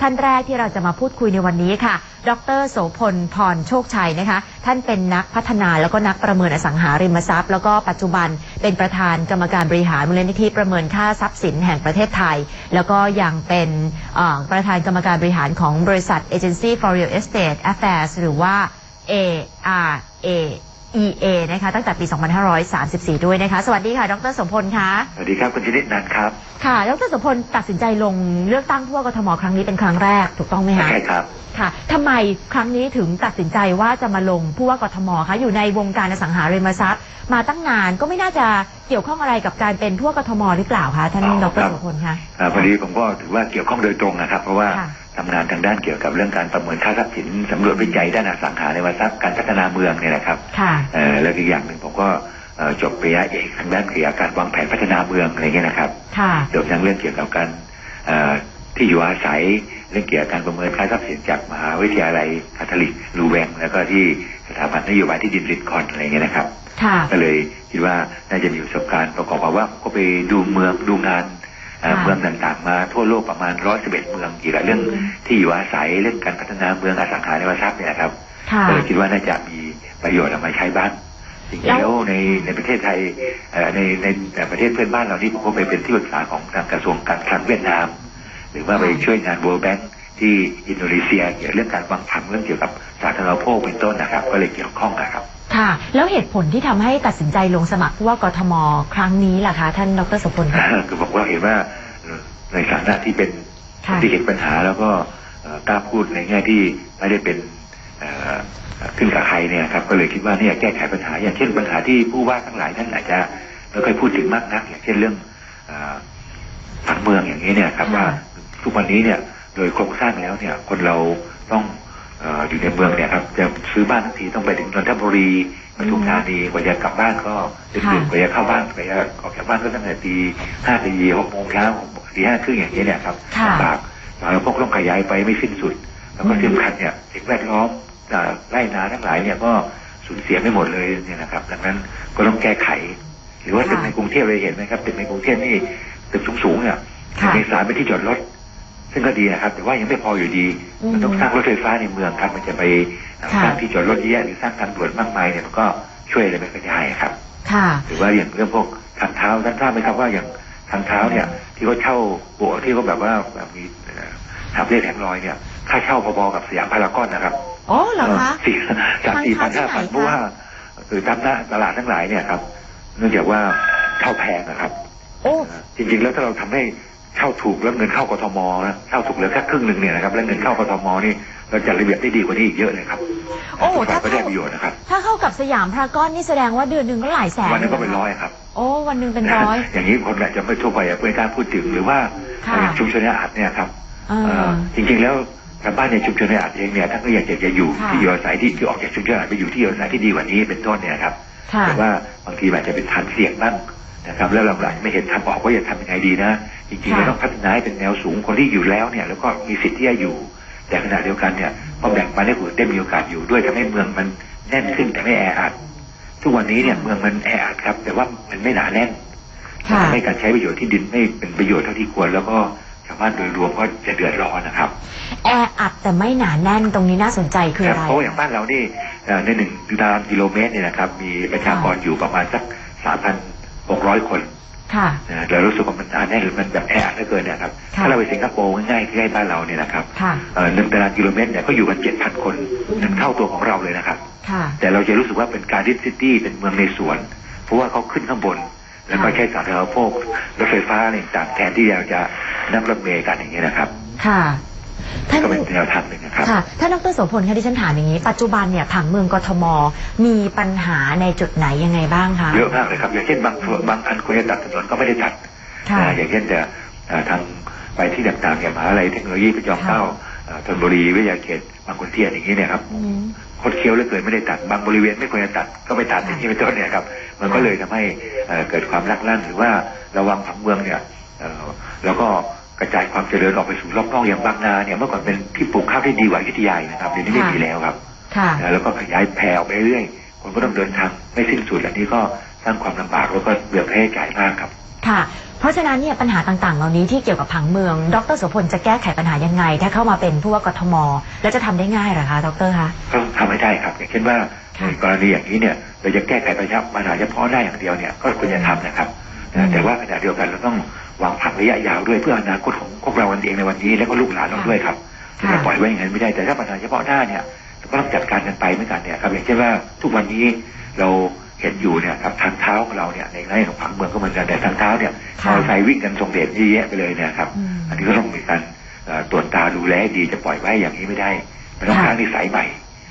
ท่านแรกที่เราจะมาพูดคุยในวันนี้ค่ะ ดรโสพลพรโชคชัยนะคะ ท่านเป็นนักพัฒนาแล้วก็นักประเมินอสังหาริมทรัพย์ แล้วก็ปัจจุบันเป็นประธานกรรมการบริหารมูลนิธิประเมินค่าทรัพย์สินแห่งประเทศไทย แล้วก็ยังเป็นประธานกรรมการบริหารของบริษัท Agency for Real Estate Affairs หรือว่า ARA EA นะคะตั้งแต่ปี 2534 ด้วยนะคะ สวัสดีค่ะ ดรสมพลคะสวัสดีครับ คุณชนิดนันท์ครับ ค่ะ ดรสมพลตัดสินใจลงเลือกตั้งผู้ว่ากทมครั้งนี้เป็นครั้งแรกถูกต้องไหมคะใช่ครับ ค่ะทำไมครั้งนี้ถึงตัดสินใจว่าจะมาลงผู้ว่ากทมคะอยู่ในวงการอสังหาริมทรัพย์ มาตั้งนานก็ไม่น่าจะเกี่ยวข้องอะไรกับการเป็นผู้ว่ากทมหรือเปล่าคะท่านอ๋อดครัรบสมพลคะอ่าพอดีผมก็ถือว่าเกี่ยวข้องโดยตรงนะครับ เพราะว่าค่ะ ทำงานทางด้านเกี่ยวกับเรื่องการประเมินค่าทรัพย์สินสำรวจวิจัยด้านอสังหาริมทรัพย์การพัฒนาเมืองเนี่ยนะครับค่ะเอ่อแล้วอีกอย่างหนึ่งผมก็เอ่อจบปริญญาเอกทางด้านเกี่ยวกับการวางแผนพัฒนาเมืองอะไรเงี้ยนะครับค่ะรวมทั้งเรื่องเกี่ยวกับการเอ่อที่อยู่อาศัยเรื่องเกี่ยวกับการประเมินค่าทรัพย์สินจากมหาวิทยาลัยคาทอลิกลูแวงแล้วก็ที่สถาบันนโยบายที่ดินรินคอนอะไรเงี้ยนะครับค่ะก็เลยคิดว่าน่าจะมีประสบการณ์ประกอบกับว่าก็ไปดูเมืองดูงาน เอ่อค่ะเมืองต่างๆมาทั่วโลกประมาณร้อยสิบเอ็ดเมืองเกี่ยวกับเรื่องอืมที่อยู่อาศัยเรื่องการพัฒนาเมืองอสังหาริมทรัพย์เนี่ยนะครับค่ะก็เลยคิดว่าน่าจะมีประโยชน์เอามาใช้บ้างจริงๆแล้แล้ววในในประเทศไทยเอ่อในในในประเทศเพื่อนบ้านเรานี่ผมก็ไปเป็นที่ปรึกษาของทางกระทรวงการคลังเวียดนาม หรือว่าไปช่วยงาน World Bank ที่อินโดนีเซียเกี่ยวกับเรื่องการวางผังเรื่องเกี่ยวกับสาธารณูปโภคเป็นต้นนะครับ ก็เลยเกี่ยวข้องนะครับ ค่ะ แล้วเหตุผลที่ทำให้ตัดสินใจลงสมัครผู้ว่ากทมครั้งนี้ล่ะคะ ท่านดรสมพลคะ คือบอกว่าเห็นว่าเอ่อในฐานะที่เป็นคค่ะนที่เห็นปัญหาแล้วก็เอ่อกล้าพูดในแง่ที่ไม่ได้เป็นเอ่อขึ้นกับใครเนี่ยครับก็เลยคิดว่าเนี่ยแก้ไขปัญหา อย่างเช่นปัญหาที่ผู้ว่าทั้งหลายท่านอาจจะไม่ค่อยพูดถึงมากนัก อย่างเช่นเรื่องเอ่อผังเมืองอย่างนี้เนี่ยครับค่ะ ว่าทุกวันนี้เนี่ยโดยโครงสร้างแล้วเนี่ยคนเราต้องเอ่ออยู่ในเมืองเนี่ยครับจะซื้อบ้านทั้งทีต้องไปถึงนนทบุรีปทุมธานีกว่าจะกลับบ้านก็ดึกๆกว่าจะเข้าบ้านกว่าจะออกจากบ้านก็ตั้งแต่ตีห้าตีหกโมงเช้าตีห้าครึ่งอย่างนี้เนี่ยครับค่ะลำบากแล้วพวกต้องขยายไปไม่สิ้นสุด แล้วก็อืมที่สำคัญเนี่ยสิ่งแวดล้อมอ่าไร่นาทั้งหลายเนี่ยก็สูญเสียไม่หมดเลยเนี่ยนะครับ ดังนั้นก็ต้องแก้ไข หรือว่าตึกในกรุงเทพเราเห็นไหมครับตึกในกรุงเทพนี่ตึกสูงๆเนี่ยค่ะมีสารเป็นที่จอดรถซึ่งก็ดีนะครับ แต่ว่ายังไม่พออยู่ดีอื มมันต้องสร้างรถไฟฟ้าในเมืองครับมันจะไปอ่าค่ะสร้างที่จอดรถเยอะหรือสร้างทางด่วนมากมายเนี่ยมันก็ช่วยอะไรไม่ค่อยได้ครับค่ะหรือว่าอย่างเรื่องพวกทางเท้าท่านทราบไหมครับว่าอย่างทางเท้าเนี่ย ที่เขาเช่าโบสถ์ที่เขาแบบว่าแบบมีเอ่อทำเรียกแผงลอยเนี่ยค่าเช่าพอๆกับสยามพารากอนนะครับอ๋อเหรอคะสี่สามสี่พันห้าพันทางเท้าที่ไหนคะเพราะว่าหรือตามหน้าตลาดทั้งหลายเนี่ยครับ เนื่องจากว่าเช่าแพงนะครับ โอ้จริงๆแล้วถ้าเราทำให้ เช่าถูกแล้วเงินเข้ากทมนะเช่าถูกเหลือแค่ครึ่งหนึ่งเนี่ยนะครับแล้วเงินเข้ากทมนี่เราจัดระเบียบได้ดีกว่านี้อีกเยอะเลยครับโอ้ทุกฝ่าถ้ายก็ได้เข้าประโยชน์นะครับถ้าเข้ากับสยามพารากอนนี่แสดงว่าเดือนหนึ่งก็หลายแสนวันหนึงก็เป็นลร้อยยะครับโอ้วันหนึ่งเป็นร้อย อย่างนี้คนอาจจะไม่ทั่วไปอะเพื่อนกล้ารพูดถึงหรือว่าค่ะอย่างชุมชนอาดเนี่ยครับเออเอ่อจริงๆแล้วชาวบ้านในชุมชนอาดเองเนี่ยท่านก็อยากจะจะอยู่ค่ะที่อยู่อาศัยที่คือออกจากชุมชนอาดไปอยู่ที่อยู่อาศัยที่ดีกว่านี้เป็นต้นเนี่ยครับค่ะแต่ว่าบางทีมันอาจจะเป็นฐานเสี่ยงบ้างนะครับแล้วเราอาจจะไม่เห็นทางออกว่าจะทำยังไงดีนะ จริงๆค่ะเราต้องพัฒนาให้เป็นแนวสูงคนที่อยู่แล้วเนี่ย แล้วก็มีสิทธิ์ที่จะอยู่ แต่ขณะเดียวกันเนี่ยพอแบ่งปันให้คนอื่นได้มีโอกาสอยู่ด้วยทำให้เมืองมันแน่นขึ้นแต่ไม่แออัดทุกวันนี้เนี่ยเมืองมันแออัดครับ แต่ว่ามันไม่หนาแน่นค่ะทำให้การใช้ประโยชน์ที่ดินไม่เป็นประโยชน์เท่าที่ควรแล้วก็ชาวบ้านโดยรวมก็จะเดือดร้อนนะครับ แออัดแต่ไม่หนาแน่นตรงนี้น่าสนใจคือครับอะไรเพราะว่าอย่างบ้านเรานี่เอ่อในหนึ่งตารางกิโลเมตรเนี่ยนะครับ มีประชากรอยู่ประมาณสักสามพันหกร้อยคน ค่ะนะเรารู้สึกว่ามันหนาแน่นหรือมันแบบแออัดเหลือเกินเนะครับค่ะถ้าเราไปสิงคโปร์ง่ายๆใกล้บ้านเราเนี่ยนะครับค่ะเอ่อหนึ่งตารางกิโลเมตรเนี่ยก็อยู่กันเจ็ดพันคนอืมหนึ่งเท่าตัวของเราเลยนะครับค่ะแต่เราจะรู้สึกว่าเป็น garden city เป็นเมืองในสวน เพราะว่าเขาขึ้นข้างบน แล้วก็ค่ะใช้สาธารณูปโภครถไฟฟ้าอะไรต่างๆแทนที่เราจะนั่งรถเมล์กันอย่างเงี้ยนะครับ ค่ะ ท่านก็เป็นแนวทางหนึ่งนะครับค่ะท่านดรโสพลคะที่ฉันถามอย่างนี้ ปัจจุบันเนี่ยผังเมืองกทมมีปัญหาในจุดไหนยังไงบ้างคะเยอะมากเลยครับอย่างเช่นบางส่วนบางอันควรจะตัดถนนก็ไม่ได้ตัดค่ะนะอย่างเช่นจะเอ่อทางไปที่ต่างๆอย่างมหาลัยเทคโนโลยีพระจอมเกล้าเอ่อธนบุรีวิทยาเขตบางขุนเทียนอย่างนี้เนี่ยครับอืมคดเคี้ยวเหลือเกินไม่ได้ตัดบางบริเวณไม่ควรจะตัดก็ไปตัดอย่างนี้เป็นต้นเนี่ยครับ มันก็เลยทำให้เอ่อเกิดความลักลั่นหรือว่าระวังผังเมืองเนี่ยเอ่อแล้วก็ กระจายความเจริญออกไปสู่รอบนอกอย่างบางนาเนี่ยเมื่อก่อนเป็นที่ปลูกข้าวที่ดีกว่าอยุธยาอีกนะครับเดี๋ยวนี้ไม่มีแล้วครับค่ะนะแล้วก็ขยายแผ่ออกไปเรื่อยๆคนก็ต้องเดินทางไม่สิ้นสุดอันนี้ก็สร้างความลำบากแล้วก็เดือดให้จ่ายมากครับค่ะ เพราะฉะนั้นเนี่ยปัญหาต่างๆ เหล่านี้ที่เกี่ยวกับผังเมือง ดรโสพลจะแก้ไขปัญหายังไง ถ้าเข้ามาเป็นผู้ว่ากทม แล้วจะทำได้ง่ายเหรอคะ ดรคะก็ทำให้ได้ครับ อย่างเช่นว่าค่ะในกรณีอย่างนี้เนี่ยเราจะแก้ไขปัญหาปัญหาเฉพาะได้อย่างเดียวเนี่ยก็ควรจะทำนะครับอืมนะแต่ว่าขณะเดียวกันเราต้อง วางผังระยะยาวด้วยเพื่ออนาคตของพวกเราเองในวันนี้ และก็ลูกหลานเราด้วยครับค่ะจะปล่อยไว้อย่างนั้นไม่ได้แต่ถ้าปัญหาเฉพาะหน้าเนี่ยก็ต้องจัดการกันไปเหมือนกันเนี่ยครับอย่างเช่นว่าทุกวันนี้เราเห็นอยู่เนี่ยครับทางเท้าของเราเนี่ยในในของผังเมืองก็เหมือนกันแต่ทางเท้าเนี่ยมค่ะอเตอร์ไซค์วิ่งกันทรงเดชเยอะแยะไปเลยเนะครับอืมอันนี้ก็ต้องมีการเอ่อตรวจตาดูแลให้ดีจะปล่อยไว้อย่างนี้ไม่ได้มันต้องค่ะสร้างนิสัยใหม่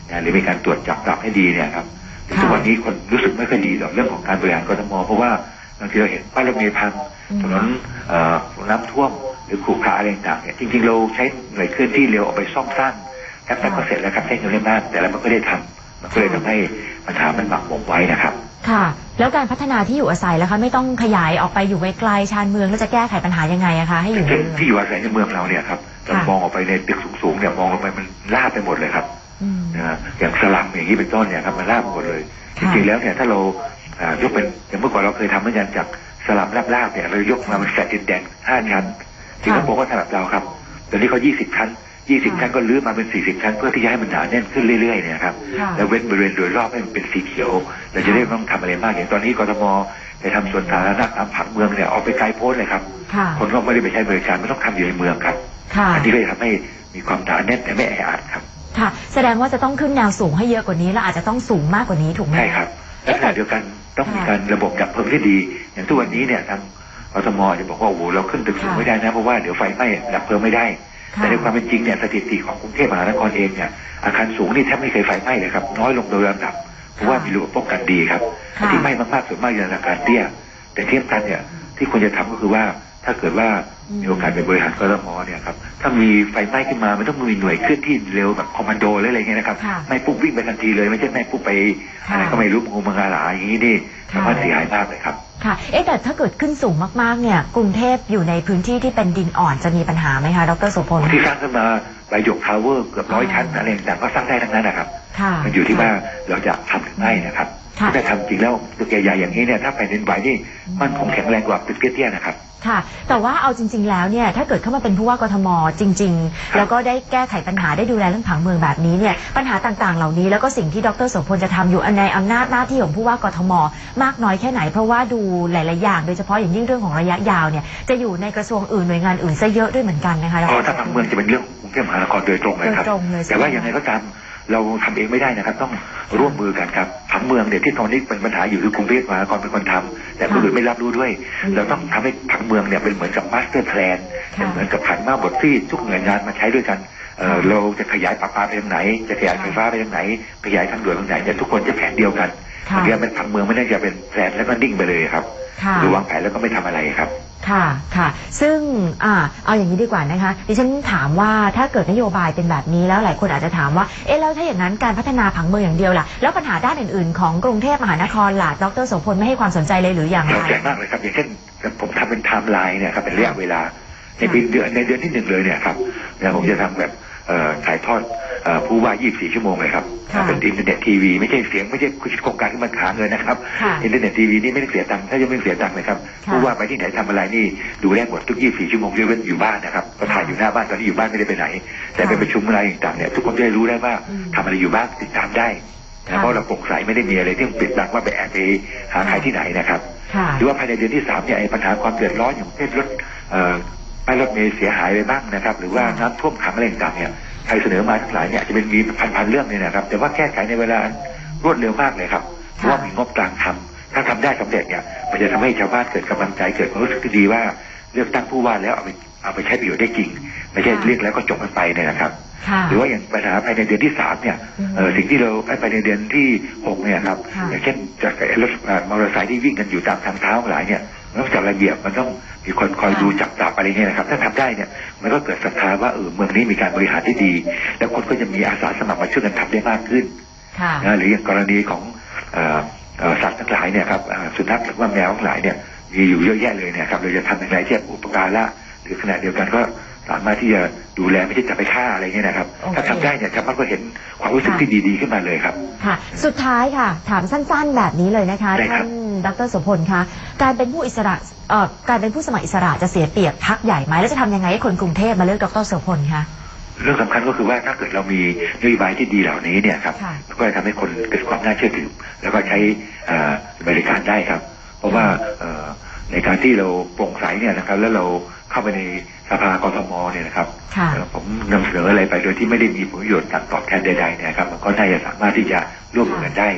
นะหรือมีการตรวจจับปรับให้ดีเนี่ยครับค่ะทุกวันนี้คนรู้สึกไม่ค่อยดีกับเรื่องของการบริหารกทมเพราะว่าบางทีเราเห็นป้ายรถเมล์พังอืม ถนนเอ่อน้ำท่วมหรือขรุขระอะไรต่างๆเนี่ยจริงๆเราใช้หน่วยเคลื่อนที่เร็วเอาไปซ่อมสร้างแป๊บๆก็เสร็จแล้วครับใช้เงินไม่มากแต่แล้วมันก็ได้ทำมันก็เลยทำให้ปัญหามันหมักหมมไว้นะครับ ค่ะ แล้วการพัฒนาที่อยู่อาศัยล่ะคะไม่ต้องขยายออกไปอยู่ไกลๆชานเมืองแล้วจะแก้ไขปัญหายังไงอะคะให้อยู่ในเช่นเมืองที่อยู่อาศัยในเมืองเราเนี่ยครับเราค่ะมองออกไปในตึกสูงๆเนี่ยมองลงไปมันลาบไปหมดเลยครับอืมนะฮะอย่างสลัมอย่างนี้เป็นต้นเนี่ยครับมันลาบไปหมดเลยจค่ะริงๆแล้วเนี่ยถ้าเราอ่ายกเป็นอย่างเมื่อก่อนเราเคยทำเหมือนกันจาก สลัมลาบๆเนี่ยเรายกมาเป็นแฟลตดินแดงห้าชั้นสิงคโปร์ก็ทำแบบเราครับตอนนี้เขายี่สิบชั้นยี่สิบชั้นก็ลื้อมาเป็นสี่สิบชั้น เพื่อที่จะให้มันหนาแน่นขึ้นเรื่อยๆเนี่ยครับค่ะแล้วเว้นบริเวณโดยรอบให้มันเป็นสีเขียวเราจะได้ไม่ต้องทำอะไรมากอย่างตอนนี้กทมไปทำสวนสาธารณะตามผังเมืองเนี่ยออกไปไกลโพ้นเลยครับค่ะคนก็ไม่ได้ไปใช้บริการไม่ต้องทำอยู่ในเมืองครับค่ะอันนี้ก็จะทำให้มีความหนาแน่นแต่ไม่แออัดครับ ค่ะ แสดงว่าจะต้องขึ้นแนวสูงให้เยอะกว่านี้แล้วอาจจะต้องสูงมากกว่านี้ถูกไหมใช่ครับและขณะเดียวกันต้องมีการระบบดับเพลิงที่ดี อย่างทุกวันนี้เนี่ยทางกทมจะบอกว่าโอ้โหเราขึ้นตึกสูงค่ะไม่ได้นะเพราะว่าเดี๋ยวไฟไหม้ดับเพลิงไม่ได้ค่ะแต่ในความเป็นจริงเนี่ยสถิติของกรุงเทพมหานครเองเนี่ยอาคารสูงนี่แทบไม่เคยไฟไหม้เลยครับน้อยลงโดยลำดับเพราะว่ามีระบบป้องกันดีครับค่ะที่ไหม้มากๆส่วนมากจะอาคารเตี้ยแต่ที่สำคัญเนี่ยที่ควรจะทำก็คือว่า ถ้าเกิดว่าอืมมีโอกาสไปบริหารกทมเนี่ยครับถ้ามีไฟไหม้ขึ้นมามันต้องมีหน่วยเคลื่อนที่เร็วแบบคอมมานโดหรืออะไรเงี้ยนะครับค่ะไม่ปุ๊บวิ่งไปทันทีเลยไม่ใช่ไม่ปุ๊บไปค่ะอะไรก็ไม่รู้งูมังกรหลาอย่างนี้นี่ค่ะ สามารถเสียหายมากเลยครับ ค่ะ เอ๊ะแต่ถ้าเกิดขึ้นสูงมากๆ เนี่ย กรุงเทพอยู่ในพื้นที่ที่เป็นดินอ่อนจะมีปัญหาไหมคะ ดรโสพล ที่สร้างขึ้นมาใบหยกทาวเวอร์เกือบร้อยอ๋อชั้นอะไรต่างๆก็สร้างได้ทั้งนั้นนะครับ ค่ะ มันอยู่ที่ว่าเราจะทำหรือไม่นะครับค่ะ ถ้าทำจริงแล้วตึกใหญ่ๆอย่างนี้เนี่ยถ้าแผ่นดินไหวนี่มันคงแข็งแรงกว่าตึกเตี้ยๆนะครับ ค่ะ แต่ว่าเอาจริง ๆ แล้วเนี่ย ถ้าเกิดเข้ามาเป็นผู้ว่ากทมจริง ๆ แล้วก็ได้แก้ไขปัญหาได้ดูแลเรื่องผังเมืองแบบนี้เนี่ย ปัญหาต่าง ๆ เหล่านี้แล้วก็สิ่งที่ดรโสพลจะทำอยู่ในอำนาจหน้าที่ของผู้ว่ากทม มากน้อยแค่ไหน เพราะว่าดูหลาย ๆ อย่าง โดยเฉพาะอย่างยิ่งเรื่องของระยะยาวเนี่ย จะอยู่ในกระทรวงอื่นหน่วยงานอื่นซะเยอะด้วยเหมือนกันนะคะดเพราะรถ้าผังเมืองจะเป็นเรื่องของกรุงเทพมหานครโดยตรงเลยครับ โดยตรงเลยใช่ไหม แต่ว่ายังไงก็ตาม เราทำเองไม่ได้นะครับ ต้องร่วมมือกันครับผังเมืองเนี่ยที่ตอนนี้เป็นปัญหาอยู่คือกรุงเทพมหานครเป็นคนทำแต่คนอื่นไม่รับรู้ด้วยอืมเราต้องทำให้ผังเมืองเนี่ยเป็นเหมือนกับ master plan ค่ะเป็นเหมือนกับผังแม่บทที่ทุกหน่วยงานมาใช้ด้วยกันเอ่อค่ะเราจะขยายประปาไปทางไหน จะขยายไฟฟ้าไปทางไหน ขยายทางด่วนทางไหนแต่ทุกคนจะแผนเดียวกันค่ะบางทีเป็นผังเมืองไม่ได้จะเป็น plan แล้วก็นิ่งไปเลยครับค่ะหรือวางแผนแล้วก็ไม่ทำอะไรครับ ค่ะค่ะ ซึ่งอ่าเอาอย่างนี้ดีกว่านะคะ ดิฉันถามว่าถ้าเกิดนโยบายเป็นแบบนี้แล้วหลายคนอาจจะถามว่า เอ๊ะแล้วถ้าอย่างนั้นการพัฒนาผังเมืองอย่างเดียวล่ะ แล้วปัญหาด้านอื่นๆ ของกรุงเทพมหานครล่ะดรโสพลไม่ให้ความสนใจเลยหรืออย่างไรเราแจกมากเลยครับ อย่างเช่นผมทำเป็นไทม์ไลน์เนี่ยครับเป็นระยะเวลา ในปีเดือนในเดือนที่หนึ่งเลยเนี่ยครับเนี่ยผมจะทำแบบเอ่อ ถ่ายทอดเอ่อผู้ว่า 24 ชั่วโมงเลยครับ ค่ะเป็นอินเทอร์เน็ตทีวีไม่ใช่เสียงไม่ใช่โครงการที่มันหาเงินนะครับ ค่ะอินเทอร์เน็ตทีวีนี่ไม่ได้เสียตังค์ถ้าจะไม่เสียตังค์เลยครับ ค่ะผู้ว่าไปที่ไหนทำอะไรนี่ดูแลหมดทุก 24 ชั่วโมงยกเว้นอยู่บ้านนะครับ ก็ถ่ายอยู่หน้าบ้านตอนที่อยู่บ้านไม่ได้ไปไหน แต่ไปประชุมอะไรต่างๆเนี่ยทุกคนจะได้รู้ได้ว่าอืมทำอะไรอยู่บ้างติดตามได้นะค่ะเพราะเราโปร่งใสไม่ได้มีอะไรที่ปิดบังว่าไปแอบไปหาใครที่ไหนนะครับ ค่ะ หรือว่าภายในเดือนที่สามเนี่ยไอ้ปัญหาความเดือดร้อนอย่างเช่นรถเอ่อ ป้ายรถเมล์เสียหายไปบ้างนะครับ หรือว่าน้ำท่วมขังอะไรต่างๆเนี่ยใครเสนอมาทั้งหลายเนี่ยอาจจะเป็นมีพันๆเรื่องเนี่ยนะครับ แต่ว่าแก้ไขในเวลารวดเร็วมากเลยครับเพราะว่ามีงบกลางทำถ้าทำได้สำเร็จเนี่ยมันจะทำให้ชาวบ้านเกิดกำลังใจเกิดความรู้สึกที่ดีว่าเลือกตั้งผู้ว่าแล้วเอาไปเอาไปใช้ประโยชน์ได้จริง ไม่ใช่ค่ะเรียกแล้วก็จบกันไปเนี่ยนะครับค่ะหรือว่าอย่างปัญหาภายในเดือนที่สามเนี่ยอืมเอ่อสิ่งที่เราภายในเดือนที่หกเนี่ยครับค่ะอย่างเช่นจากไอ้รถเอ่อมอเตอร์ไซค์ที่วิ่งกันอยู่ตามทางเท้าทั้งหลายเนี่ย มันต้องจัดระเบียบมันต้องมีคนคอยค่ะดูจับจับอะไรเนี่ยนะครับ ถ้าทำได้เนี่ยมันก็เกิดศรัทธาว่าเออเมืองนี้มีการบริหารที่ดี แล้วคนก็จะมีอาสาสมัครมาช่วยกันทำได้มากขึ้นค่ะนะหรืออย่างกรณีของเอ่อเอ่อสัตว์ทั้งหลายเนี่ยครับเอ่อสุนัขหรือว่าแมวทั้งหลายเนี่ยมีอยู่เยอะแยะเลยเนี่ยครับเราจะทำอย่างไรที่จะอุปการะหรือขณะเดียวกันก็สามารถที่จะดูแลไม่ใช่จับไปฆ่าอะไรเงี้ยนะครับโอเคถ้าทำได้เนี่ยชาวบ้านก็เห็นความรู้สึกค่ะที่ดีๆขึ้นมาเลยครับ ค่ะ สุดท้ายค่ะ ถามสั้นๆแบบนี้เลยนะคะได้ครัท่าบน ดรโสพลคะการเป็นผู้อิสระเอ่อการเป็นผู้สมัครอิสระจะเสียเปรียบพักใหญ่ไหมแล้วจะทำยังไงให้คนกรุงเทพมาเลือกดรโสพลคะ เรื่องสำคัญก็คือว่าถ้าเกิดเรามีนโยบายที่ดีเหล่านี้เนี่ยครับค่ะ ก็จะทำให้คนเกิดความน่าเชื่อถือ แล้วก็ใช้เอ่อบริการได้ครับ เพราะว่าเอ่อในการที่เราโปร่งใสเนี่ยนะครับ แล้วเราเข้าไปในสภากทมเนี่ยนะครับค่ะ เอ่อผมนำเสนออะไรไปโดยที่ไม่ได้มีผลประโยชน์การตอบแทนใดๆเนี่ยครับมันก็น่าจะสามารถที่จะร่วมมือกันได้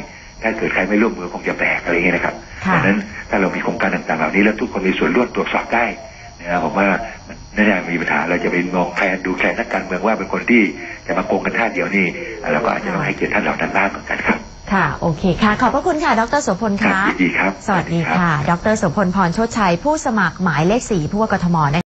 ถ้าเกิดใครไม่ร่วมมือคงจะแปลกอะไรอย่างเงี้ยนะครับค่ะ ดังนั้นถ้าเรามีโครงการต่างๆเหล่านี้แล้วทุกคนมีส่วนร่วมตรวจสอบได้นะครับผมว่าไม่น่ามีปัญหาเราจะไปมองแคลนดูแคลนนักการเมืองว่าเป็นคนที่จะมาโกงกันท่าเดียวนี่เราก็อาจจะต้องให้เกียรติท่านเหล่านั้นบ้างเหมือนกันครับค่ะ โอเคค่ะ ขอบพระคุณค่ะ ดรโสพลครับคะยินดีครับ สวัสดีค่ะ ดรโสพลพรโชติชัย ผู้สมัครหมายเลขสี่ผู้ว่ากทมนะคะ